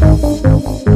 Música